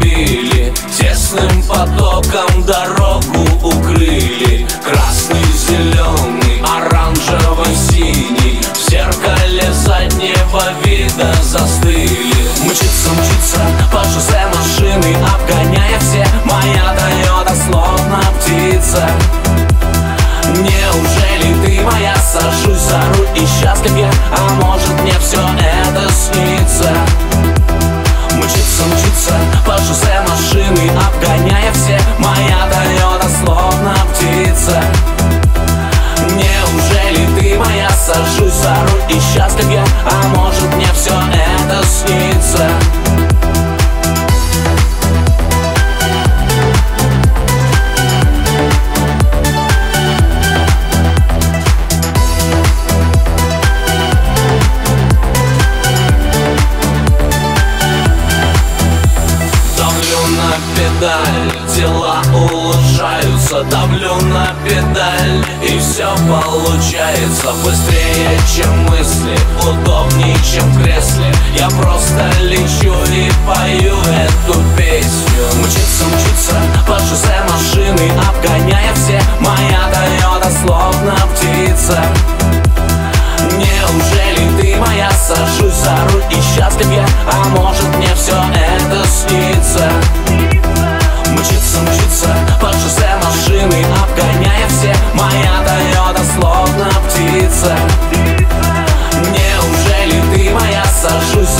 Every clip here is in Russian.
перекресткам дорогу укрыли. Красный, зеленый, оранжевый, синий В зеркале заднего вида застыли. Мчится, мчится по шоссе машины Обгоняя все, моя Тойота словно птица. Неужели ты моя? Сажусь за руль и счастлив я. А может мне все это снится улучшаются Давлю на педаль, и все получается Быстрее, чем мысли, удобнее, чем в кресле. Я просто лечу и пою эту песню. Мчится, мчится по шоссе машины Обгоняя все, моя Тойота словно птица. Неужели ты моя? Сажусь за руль и счастлив я. А может мне все это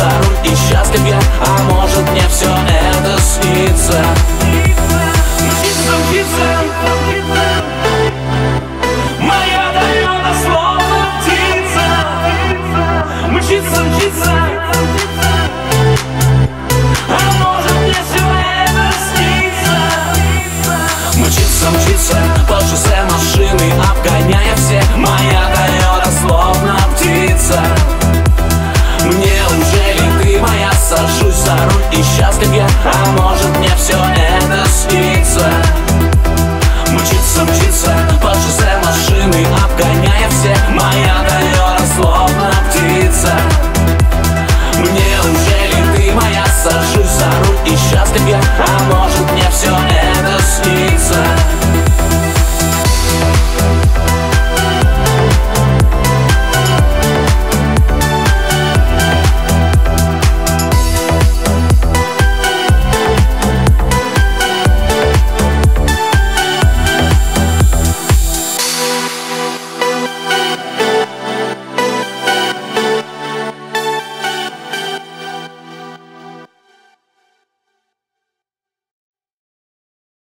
за руль и счастлив я А some.